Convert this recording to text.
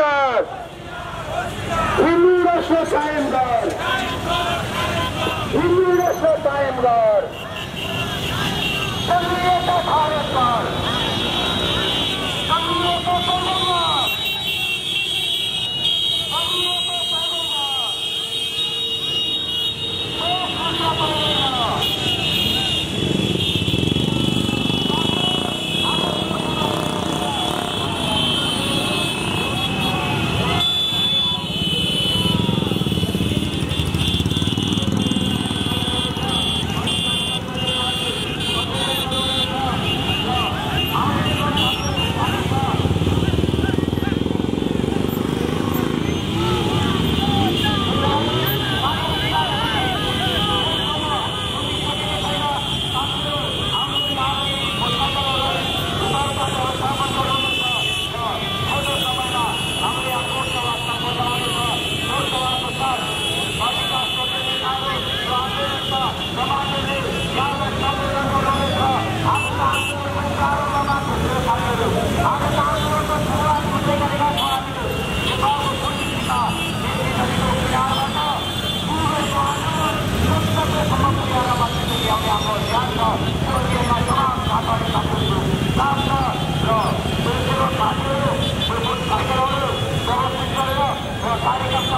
হোশিয়ার হিন্দু রাষ্ট্র কায়েমগর হিন্দু রাষ্ট্র কায়েমগর সক্রিয়তা ভারতগর కార్యకర్త